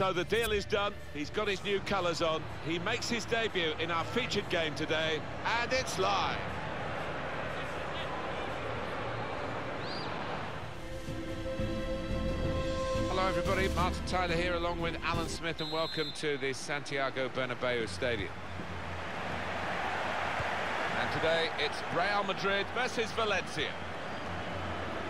So the deal is done. He's got his new colours on. He makes his debut in our featured game today, and it's live. Hello everybody, Martin Tyler here along with Alan Smith and welcome to the Santiago Bernabeu Stadium. And today it's Real Madrid versus Valencia.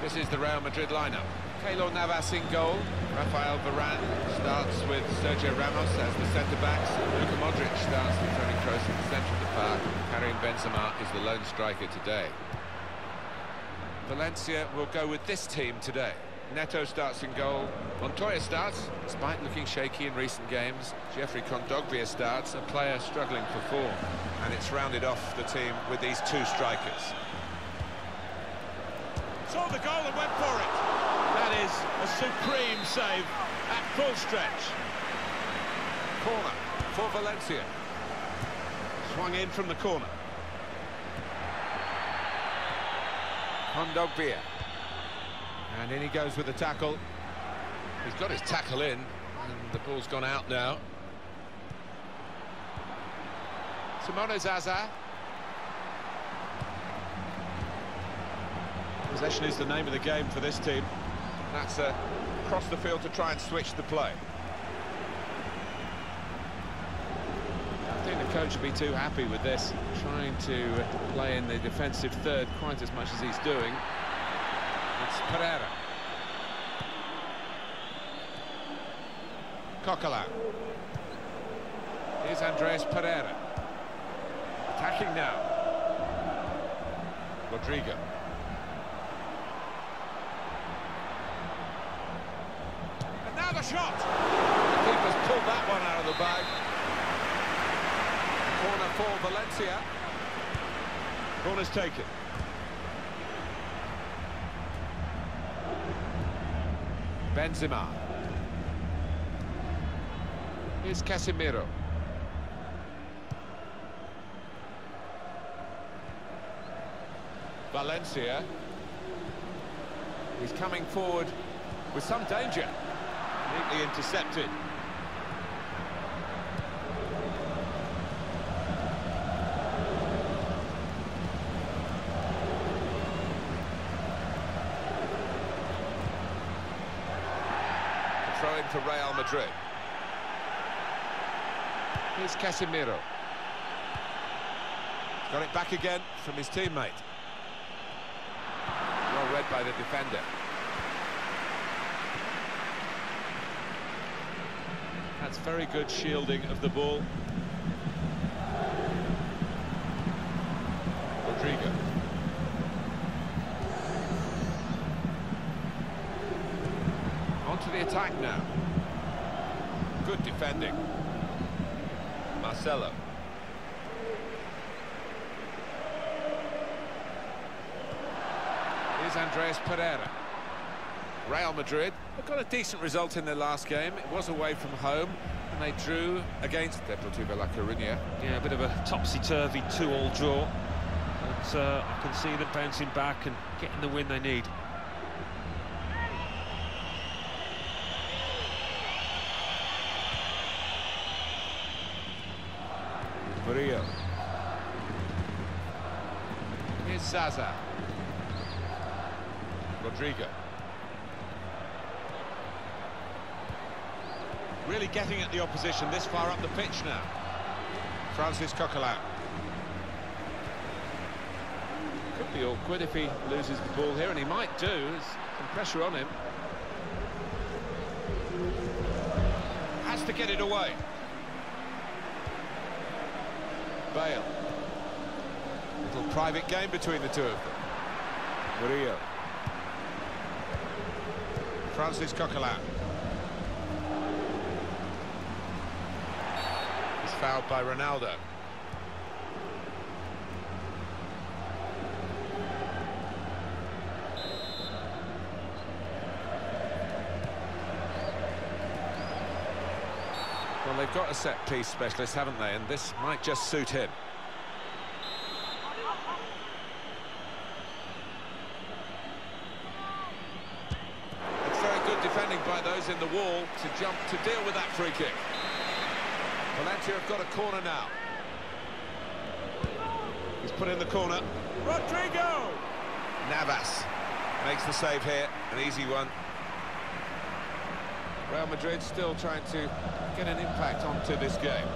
This is the Real Madrid lineup. Keylor Navas in goal. Rafael Varane starts with Sergio Ramos as the centre-backs. Luka Modric starts with Toni Kroos in the centre of the park. Karim Benzema is the lone striker today. Valencia will go with this team today. Neto starts in goal. Montoya starts, despite looking shaky in recent games. Geoffrey Kondogbia starts, a player struggling for form. And it's rounded off the team with these two strikers. Saw the goal and went for it. That is a supreme save at full stretch. Corner for Valencia. Swung in from the corner. Kondogbia. And in he goes with the tackle. He's got his tackle in, and the ball's gone out now. Simone Zaza. Possession is the name of the game for this team. That's uh, across the field to try and switch the play. I think the coach would be too happy with this, trying to play in the defensive third quite as much as he's doing. It's Pereira. Coquelin. Here's Andreas Pereira. Attacking now. Rodrigo. The shot! The keeper's pulled that one out of the bag. Corner for Valencia. Corner's taken. Benzema. Here's Casemiro. Valencia. He's coming forward with some danger. Neatly intercepted. throw in for Real Madrid. Here's Casemiro. Got it back again from his teammate. Well read by the defender. That's very good shielding of the ball. Rodrigo. On to the attack now. Good defending. Marcelo. Here's Andreas Pereira. Real Madrid have got a decent result in their last game. It was away from home, and they drew against Deportivo La Coruña. Yeah, a bit of a topsy-turvy two-all draw. But uh, I can see them bouncing back and getting the win they need. Murillo. Here's Zaza. Rodrigo. The opposition this far up the pitch now. Francis Coquelin. Could be awkward if he loses the ball here, and he might do. There's some pressure on him. Has to get it away. Bale. Little private game between the two of them. Murillo. Francis Coquelin. He's fouled by Ronaldo. Well, they've got a set-piece specialist, haven't they? And this might just suit him. It's very good defending by those in the wall to jump to deal with that free kick. Valencia have got a corner now. He's put in the corner. Rodrigo! Navas makes the save here, an easy one. Real Madrid still trying to get an impact onto this game.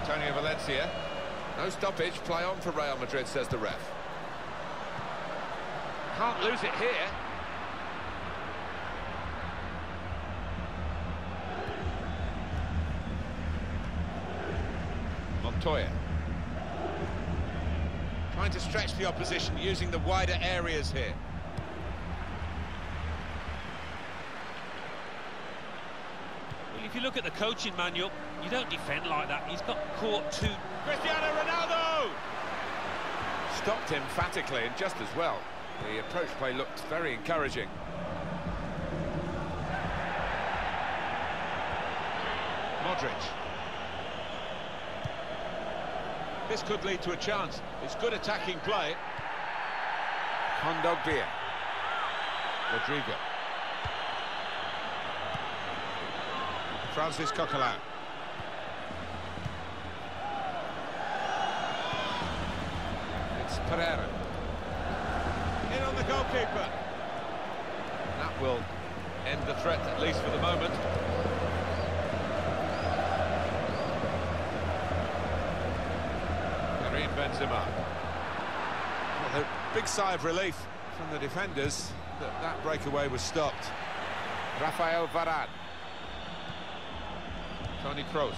Antonio Valencia. No stoppage, play on for Real Madrid, says the ref. Can't lose it here. Montoya. Trying to stretch the opposition using the wider areas here. Well, if you look at the coaching manual, you don't defend like that. He's got caught too... Cristiano Ronaldo! Stopped emphatically and just as well. The approach play looked very encouraging. Modric. This could lead to a chance. It's good attacking play. Kondogbia. Rodrigo. Francis Coquelin. It's Pereira. In on the goalkeeper. That will end the threat, at least for the moment. Karim Benzema. Well, a big sigh of relief from the defenders that that breakaway was stopped. Rafael Varane. Toni Kroos.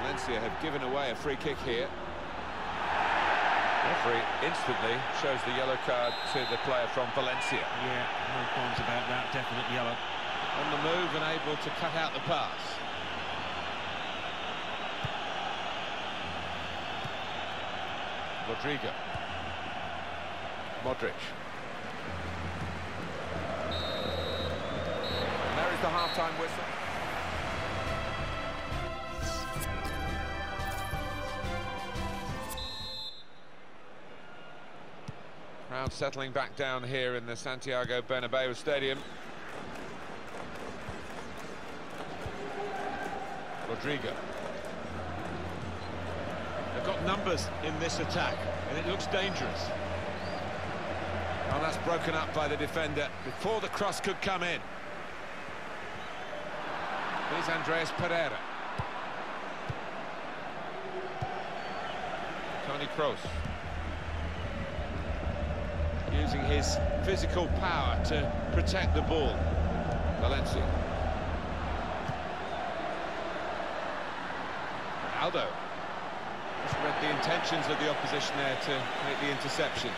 Valencia have given away a free kick here. Referee instantly shows the yellow card to the player from Valencia. Yeah, no qualms about that, definite yellow. On the move and able to cut out the pass. Rodrigo. Modric. And there is the half-time whistle. Settling back down here in the Santiago Bernabeu Stadium. Rodrigo. They've got numbers in this attack, and it looks dangerous. Well, that's broken up by the defender before the cross could come in. Here's Andreas Pereira. Toni Kroos. Using his physical power to protect the ball. Valencia. Ronaldo. Just read the intentions of the opposition there to make the interception.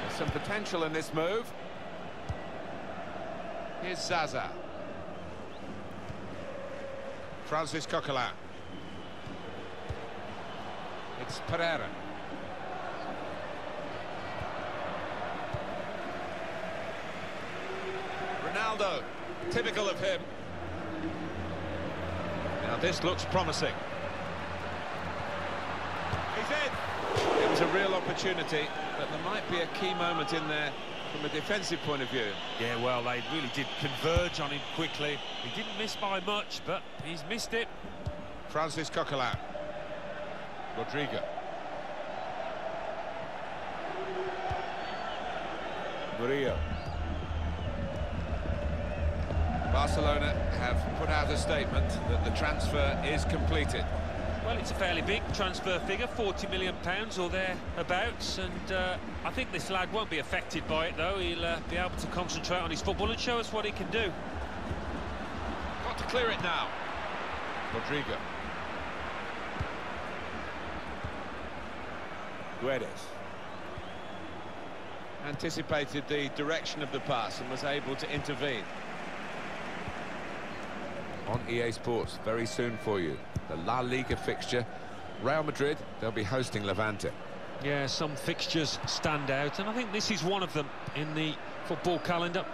There's some potential in this move. Here's Zaza. Francis Coquelin. It's Pereira. Ronaldo, typical of him. Now this looks promising. He's in. It was a real opportunity, but there might be a key moment in there from a defensive point of view. Yeah, well, they really did converge on him quickly. He didn't miss by much, but he's missed it. Francis Coquelin. Rodrigo. Murillo. Barcelona have put out a statement that the transfer is completed. Well, it's a fairly big transfer figure, 40 million pounds or thereabouts, and uh, I think this lad won't be affected by it, though. He'll uh, be able to concentrate on his football and show us what he can do. Got to clear it now. Rodrigo. Guedes. Anticipated the direction of the pass and was able to intervene. On EA Sports, very soon for you. The La Liga fixture. Real Madrid, they'll be hosting Levante. Yeah, some fixtures stand out, and I think this is one of them in the football calendar.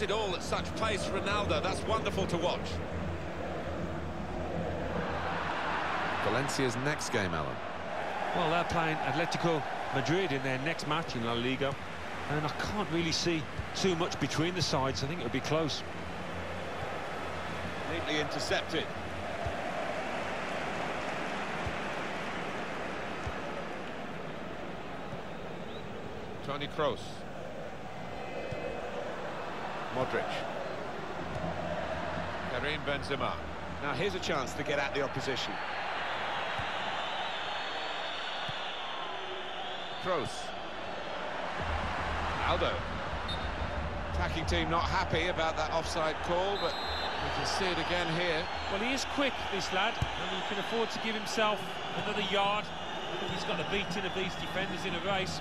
does it all at such pace, Ronaldo. That's wonderful to watch. Valencia's next game, Alan. Well, they're playing Atletico Madrid in their next match in La Liga. And I can't really see too much between the sides. I think it'll be close. Neatly intercepted. Toni Kroos. Modric. Karim Benzema. Now here's a chance to get at the opposition. Kroos. Aldo. Attacking team not happy about that offside call, but we can see it again here. Well, he is quick, this lad, and he can afford to give himself another yard. He's got the beating of these defenders in a race.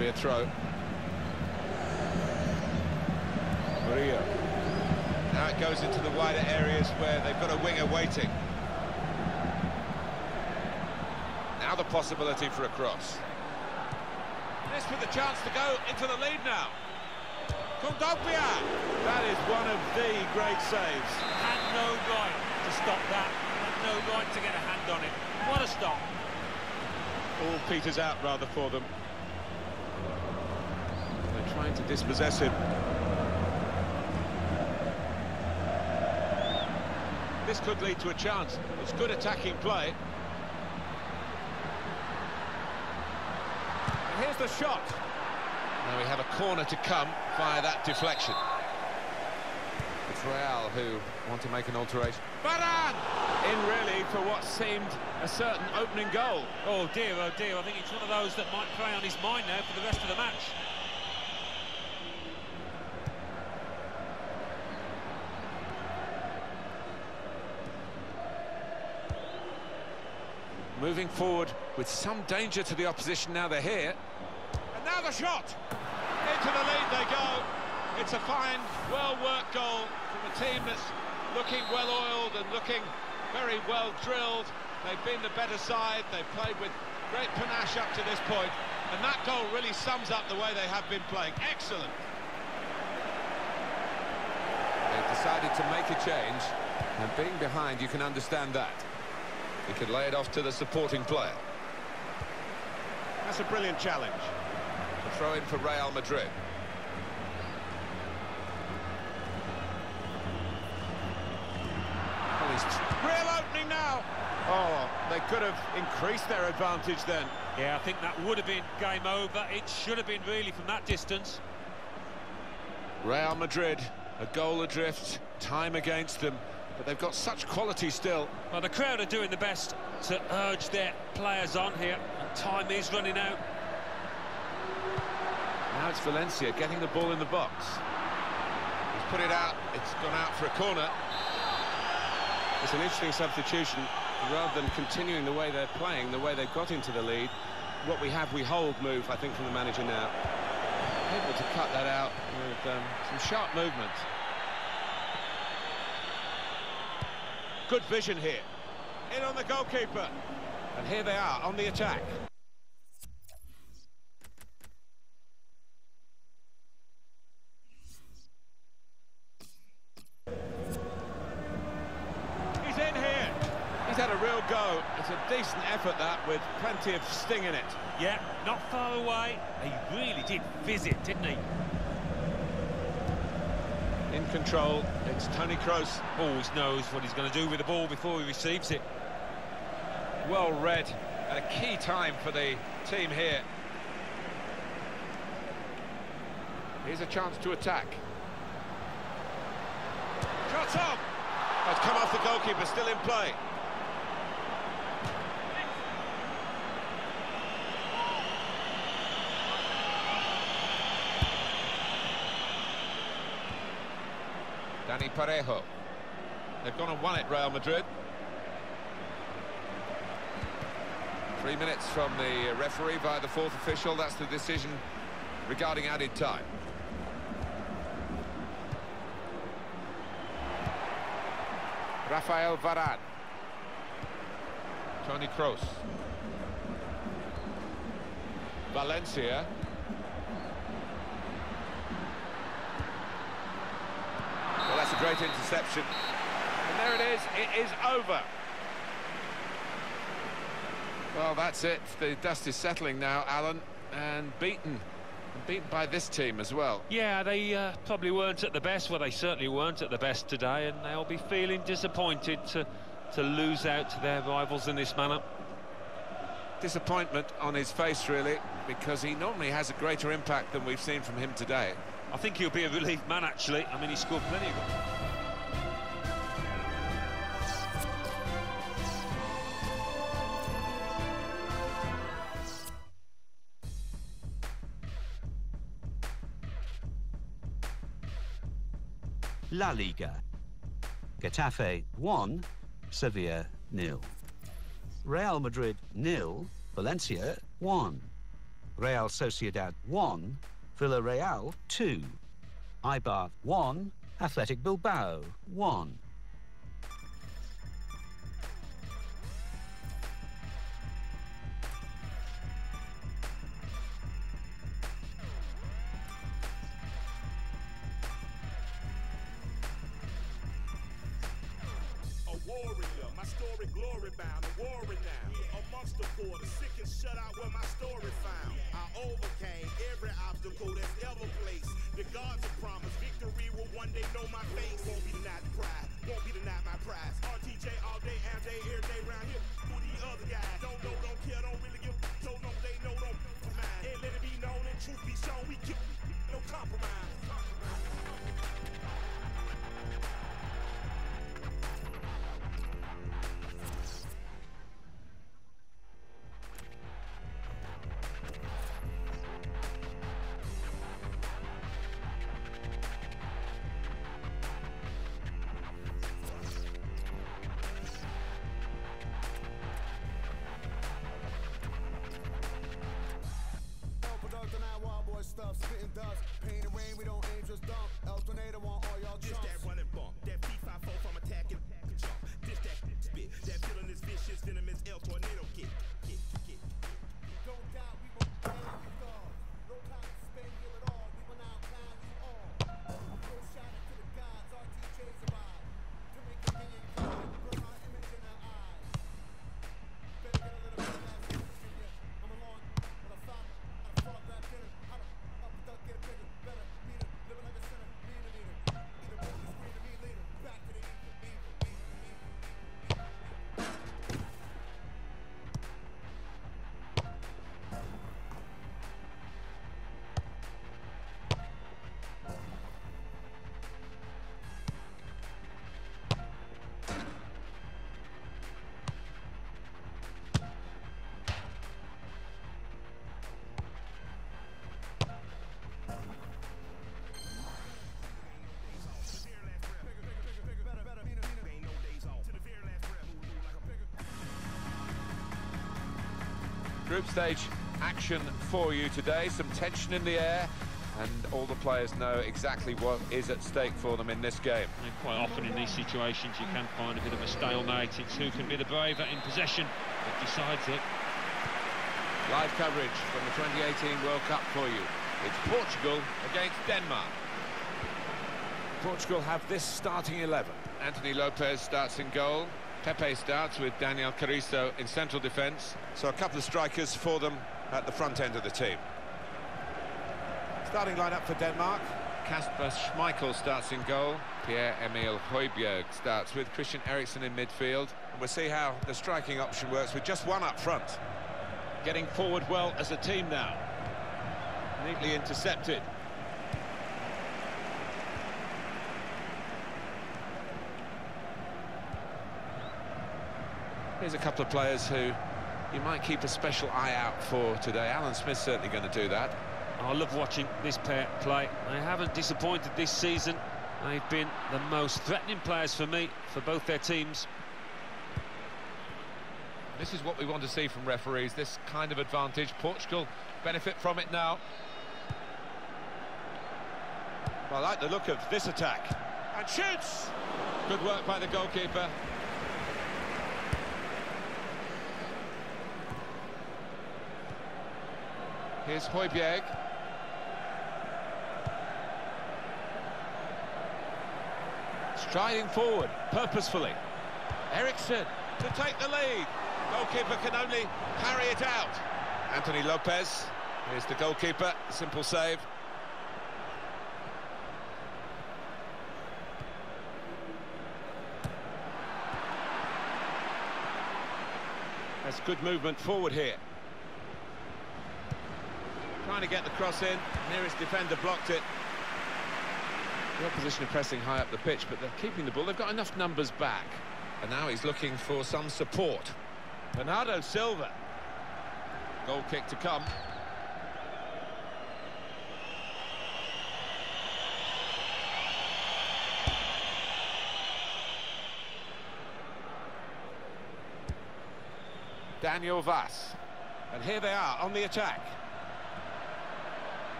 Be a throw. Murillo. Now it goes into the wider areas where they've got a winger waiting. Now the possibility for a cross. This with the chance to go into the lead now. Kondogbia! That is one of the great saves. Had no right to stop that. Had no right to get a hand on it. What a stop. All peters out rather for them. Trying to dispossess him. This could lead to a chance. It's good attacking play. And here's the shot. Now we have a corner to come via that deflection. It's Real who want to make an alteration. Varane! In really for what seemed a certain opening goal. Oh dear, oh dear. I think it's one of those that might play on his mind now for the rest of the match. Moving forward with some danger to the opposition now they're here. And now the shot! Into the lead they go. It's a fine, well-worked goal from a team that's looking well-oiled and looking very well-drilled. They've been the better side. They've played with great panache up to this point. And that goal really sums up the way they have been playing. Excellent. They've decided to make a change. And being behind, you can understand that. He could lay it off to the supporting player. That's a brilliant challenge. A throw in for Real Madrid. Well, he's real opening now. Oh, they could have increased their advantage then. Yeah, I think that would have been game over. It should have been really from that distance. Real Madrid, a goal adrift, time against them, but they've got such quality still. Well, the crowd are doing the best to urge their players on here, and time is running out. Now it's Valencia getting the ball in the box. He's put it out, it's gone out for a corner. It's an interesting substitution. Rather than continuing the way they're playing, the way they've got into the lead, what we have, we hold move, I think, from the manager now. Able to cut that out with um, some sharp movement. Good vision here. In on the goalkeeper. And here they are on the attack. He's in here. He's had a real go. It's a decent effort, that, with plenty of sting in it. Yeah, not far away. He really did fizz it, didn't he? Control, it's Toni Kroos. Always knows what he's going to do with the ball before he receives it. Well read, at a key time for the team here. Here's a chance to attack. Shots up! Has come off the goalkeeper, still in play. Parejo. They've gone and won it, Real Madrid. Three minutes from the referee by the fourth official. That's the decision regarding added time. Rafael Varane. Toni Kroos. Valencia. That's a great interception. And there it is, it is over. Well, that's it. The dust is settling now, Alan, and beaten. And beaten by this team as well. Yeah, they uh, probably weren't at the best. Well, they certainly weren't at the best today, and they'll be feeling disappointed to, to lose out to their rivals in this manner. Disappointment on his face, really, because he normally has a greater impact than we've seen from him today. I think he'll be a relief man, actually. I mean, he scored plenty of goals. La Liga. Getafe 1, Sevilla nil. Real Madrid nil, Valencia 1. Real Sociedad 1, Villarreal 2. Eibar 1, Athletic Bilbao 1. Group stage action for you today. Some tension in the air, and all the players know exactly what is at stake for them in this game. And quite often in these situations you can find a bit of a stalemate. It's who can be the braver in possession that decides it. Live coverage from the 2018 World Cup for you. It's Portugal against Denmark. Portugal have this starting 11. Anthony Lopes starts in goal. Pepe starts with Daniel Carriço in central defence. So a couple of strikers for them at the front end of the team. Starting lineup for Denmark. Kasper Schmeichel starts in goal. Pierre-Emile Højbjerg starts with Christian Eriksen in midfield. And we'll see how the striking option works with just one up front. Getting forward well as a team now. Neatly intercepted. Here's a couple of players who you might keep a special eye out for today. Alan Smith's certainly going to do that. Oh, I love watching this pair play. They haven't disappointed this season. They've been the most threatening players for me, for both their teams. This is what we want to see from referees, this kind of advantage. Portugal benefit from it now. Well, I like the look of this attack. And shoots! Good work by the goalkeeper. Here's Højbjerg. Striding forward, purposefully. Eriksen to take the lead. Goalkeeper can only parry it out. Anthony Lopes, here's the goalkeeper, simple save. That's good movement forward here. Trying to get the cross in, nearest defender blocked it. The opposition are pressing high up the pitch, but they're keeping the ball. They've got enough numbers back. And now he's looking for some support. Bernardo Silva. Goal kick to come. Daniel Wass. And here they are on the attack.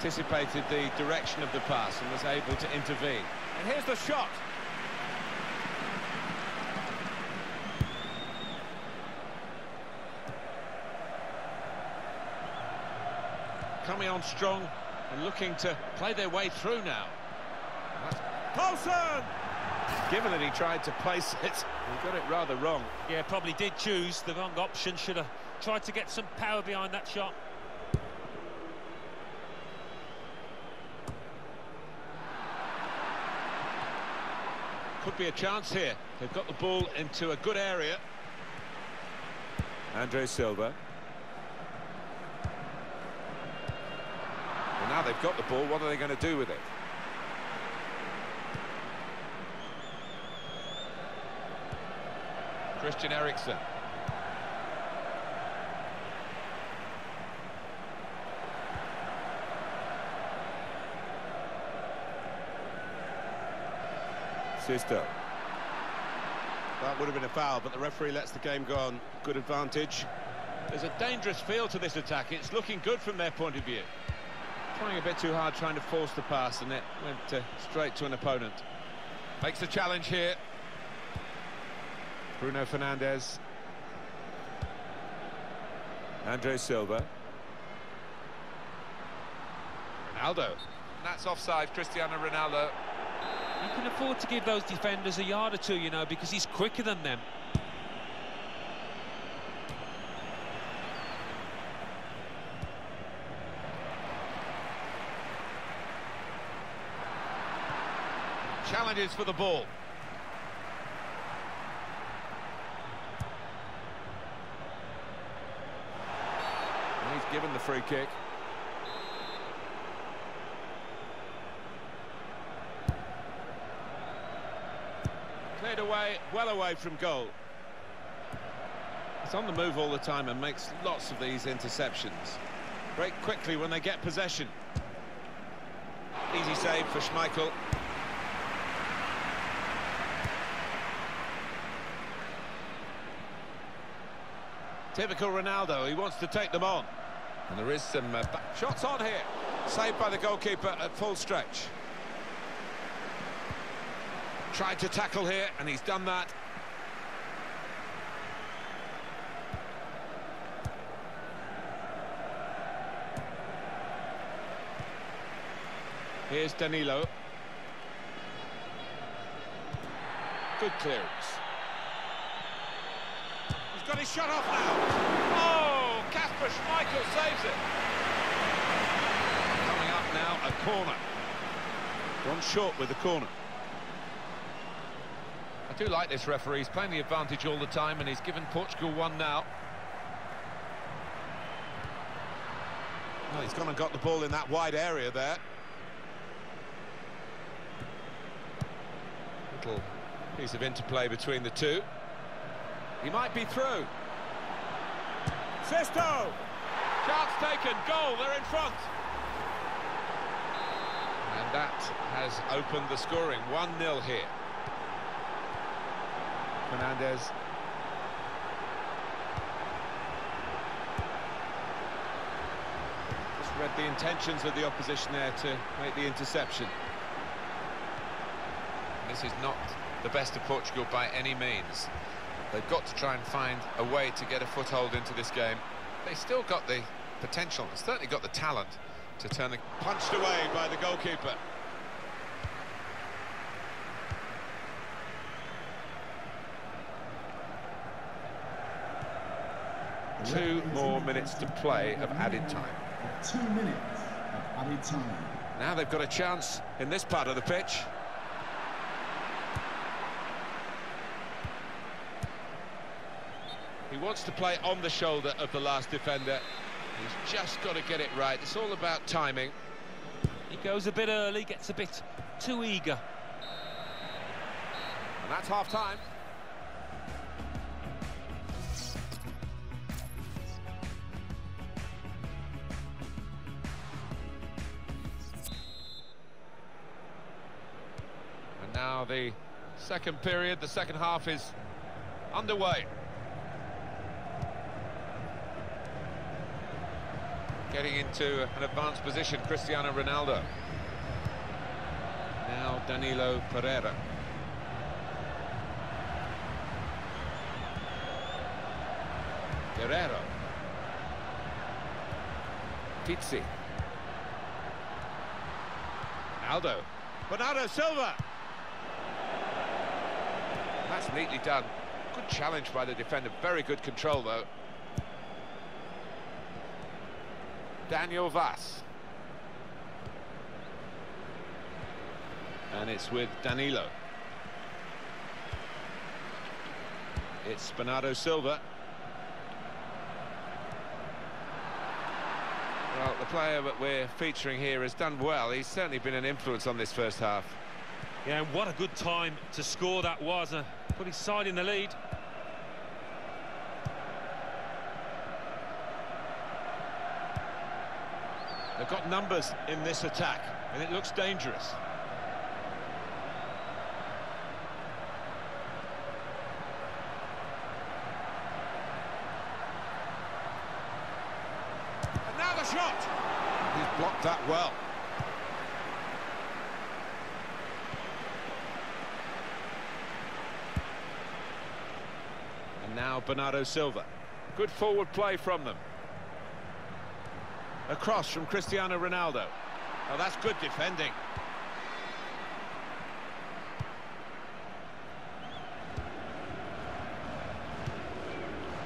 Anticipated the direction of the pass and was able to intervene. And here's the shot. Coming on strong and looking to play their way through now. Poulsen! Given that he tried to place it, he got it rather wrong. Yeah, probably did choose the wrong option. Should have tried to get some power behind that shot. Could be a chance here. They've got the ball into a good area. Andre Silva. Well, now they've got the ball, what are they going to do with it? Christian Eriksen. Sisto. That would have been a foul, but the referee lets the game go on. Good advantage. There's a dangerous feel to this attack. It's looking good from their point of view. Trying a bit too hard, trying to force the pass, and it went uh, straight to an opponent. Makes the challenge here. Bruno Fernandes. Andre Silva. Ronaldo. That's offside, Cristiano Ronaldo. You can afford to give those defenders a yard or two, you know, because he's quicker than them. Challenges for the ball. And he's given the free kick. Cleared away, well away from goal. It's on the move all the time and makes lots of these interceptions. Break quickly when they get possession. Easy save for Schmeichel. Typical Ronaldo, he wants to take them on. And there is some uh, shots on here. Saved by the goalkeeper at full stretch. Tried to tackle here, and he's done that. Here's Danilo. Good clearance. He's got his shot off now. Oh, Kasper Schmeichel saves it. Coming up now, a corner. Gone short with the corner. I do like this referee. He's playing the advantage all the time, and he's given Portugal one now. Well, he's gone and got the ball in that wide area there. Little piece of interplay between the two. He might be through. Sisto! Chance taken, goal, they're in front. And that has opened the scoring, 1-0 here. Fernandes. Just read the intentions of the opposition there to make the interception. This is not the best of Portugal by any means. They've got to try and find a way to get a foothold into this game. They've still got the potential, certainly got the talent to turn the... punched away by the goalkeeper. Two more minutes to play of added time. Two minutes of added time. Now they've got a chance in this part of the pitch. He wants to play on the shoulder of the last defender. He's just got to get it right. It's all about timing. He goes a bit early, gets a bit too eager. And that's half-time. Now the second period, the second half is underway. Getting into an advanced position, Cristiano Ronaldo. Now Danilo Pereira. Guerreiro. Pizzi. Aldo. Bernardo Silva. That's neatly done. Good challenge by the defender. Very good control, though. Daniel Wass. And it's with Danilo. It's Bernardo Silva. Well, the player that we're featuring here has done well. He's certainly been an influence on this first half. Yeah, and what a good time to score that was. Uh, put his side in the lead. They've got numbers in this attack, and it looks dangerous. And now the shot! He's blocked that well. And Bernardo Silva. Good forward play from them. A cross from Cristiano Ronaldo. Oh, that's good defending.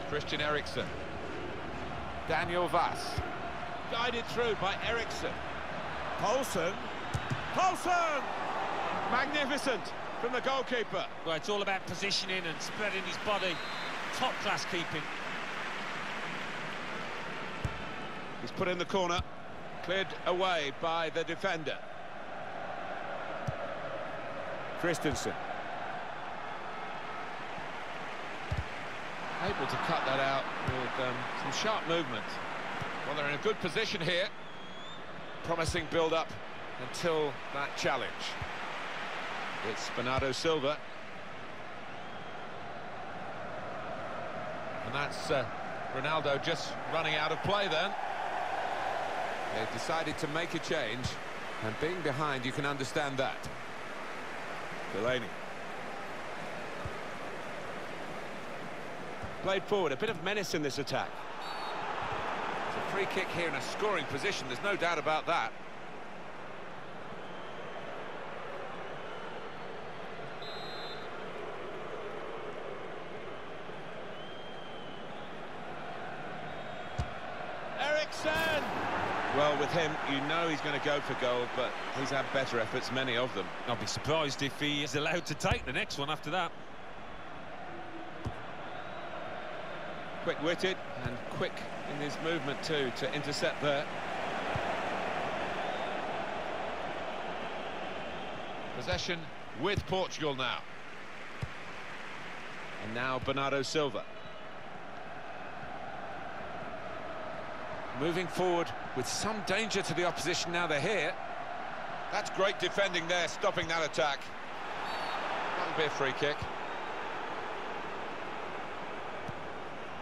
Christian Eriksen. Daniel Wass. Guided through by Eriksen. Poulsen. Poulsen! Magnificent from the goalkeeper. Well, it's all about positioning and spreading his body. Top-class keeping. He's put in the corner. Cleared away by the defender. Christensen. Able to cut that out with um, some sharp movement. Well, they're in a good position here. Promising build-up until that challenge. It's Bernardo Silva. And that's uh, Ronaldo just running out of play then. They've decided to make a change, and being behind, you can understand that. Delaney. Played forward, a bit of menace in this attack. It's a free kick here in a scoring position, there's no doubt about that. Eriksen! Well, with him, you know he's going to go for goal, but he's had better efforts, many of them. I'll be surprised if he is allowed to take the next one after that. Quick-witted and quick in his movement too to intercept there. Possession with Portugal now. And now Bernardo Silva. Moving forward with some danger to the opposition now they're here. That's great defending there, stopping that attack. That'll be a free kick.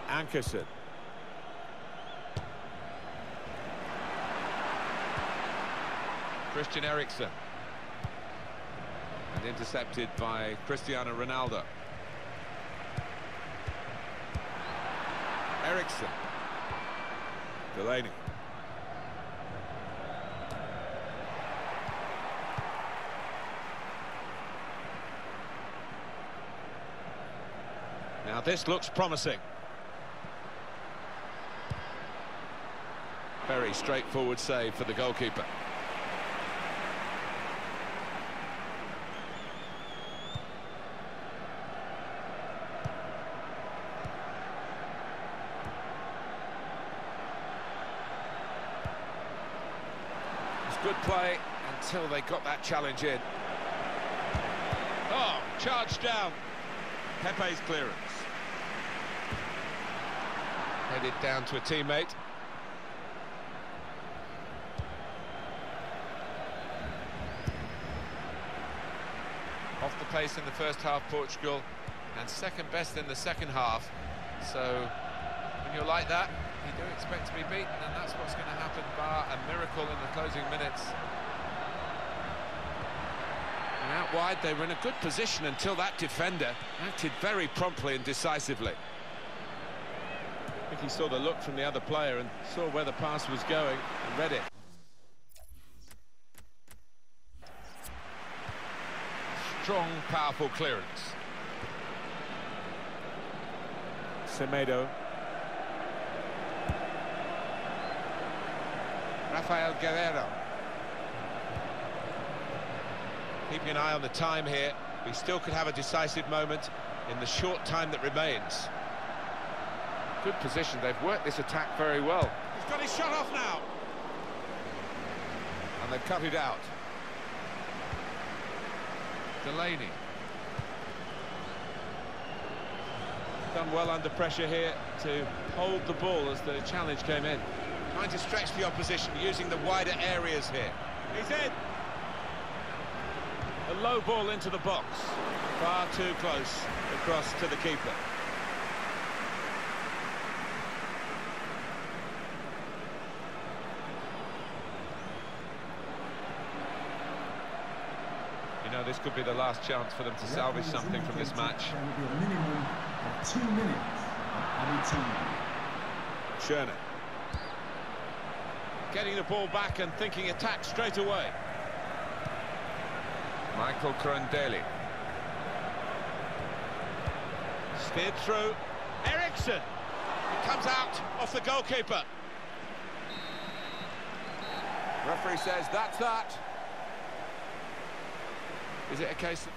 Ankersen. Christian Eriksen. And intercepted by Cristiano Ronaldo. Eriksen. Delaney. Now this looks promising. Very straightforward save for the goalkeeper. Play until they got that challenge in. Oh, charged down. Pepe's clearance. Headed down to a teammate. Off the pace in the first half, Portugal, and second best in the second half. So, when you're like that, you do expect to be beaten, and that's what's going to happen, bar a miracle in the closing minutes. And out wide, they were in a good position until that defender acted very promptly and decisively. I think he saw the look from the other player and saw where the pass was going and read it. Strong, powerful clearance. Semedo. Rafael Guerreiro. Keeping an eye on the time here. We still could have a decisive moment in the short time that remains. Good position. They've worked this attack very well. He's got his shot off now. And they've cut it out. Delaney. Done well under pressure here to hold the ball as the challenge came in. Trying to stretch the opposition, using the wider areas here. He's in. A low ball into the box. Far too close across to the keeper. You know, this could be the last chance for them to salvage something from this match. There will be a minimum of two minutes of added time. Schöne. Getting the ball back and thinking attack straight away. Michael Krohn-Dehli. Steered through. Eriksen. It comes out off the goalkeeper. Referee says that's that. Is it a case.